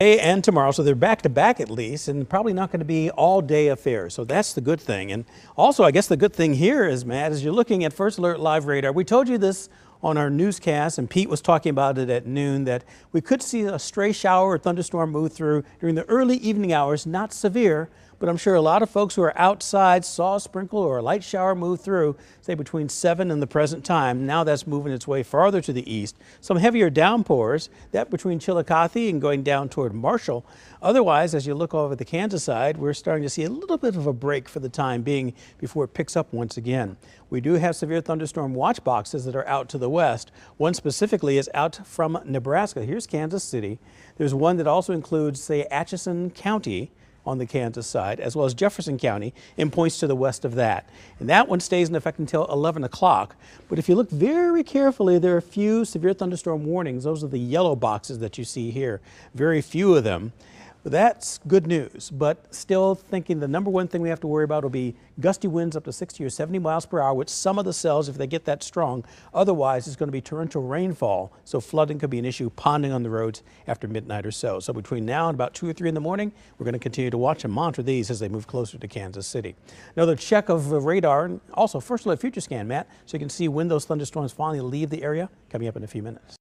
Today and tomorrow, so they're back to back at least, and probably not going to be all day affairs. So that's the good thing. And also, I guess the good thing here is, Matt, is you're looking at First Alert Live Radar. We told you this on our newscast, and Pete was talking about it at noon, that we could see a stray shower or thunderstorm move through during the early evening hours, not severe, but I'm sure a lot of folks who are outside saw a sprinkle or a light shower move through, say between 7 and the present time. Now that's moving its way farther to the east. Some heavier downpours, that between Chillicothe and going down toward Marshall. Otherwise, as you look over the Kansas side, we're starting to see a little bit of a break for the time being before it picks up once again. We do have severe thunderstorm watch boxes that are out to the west. One specifically is out from Nebraska. Here's Kansas City. There's one that also includes, say, Atchison County on the Kansas side, as well as Jefferson County and points to the west of that. And that one stays in effect until 11 o'clock. But if you look very carefully, there are a few severe thunderstorm warnings. Those are the yellow boxes that you see here. Very few of them. That's good news, but still thinking the number one thing we have to worry about will be gusty winds up to 60 or 70 miles per hour with some of the cells if they get that strong. Otherwise, it's going to be torrential rainfall, so flooding could be an issue, ponding on the roads after midnight or so. So between now and about 2 or 3 in the morning, we're going to continue to watch and monitor these as they move closer to Kansas City. Another check of the radar and also First Alert Future Scan, Matt, so you can see when those thunderstorms finally leave the area coming up in a few minutes.